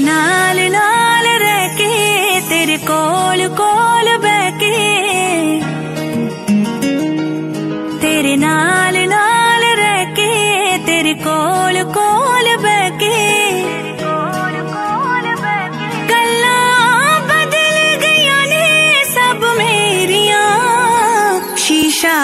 नाल नाल रहके तेरे कोल कोल बैके तेरे नाल नाल रहके तेरे कोल कोल बैके बदल गई ने सब मेरिया, शीशा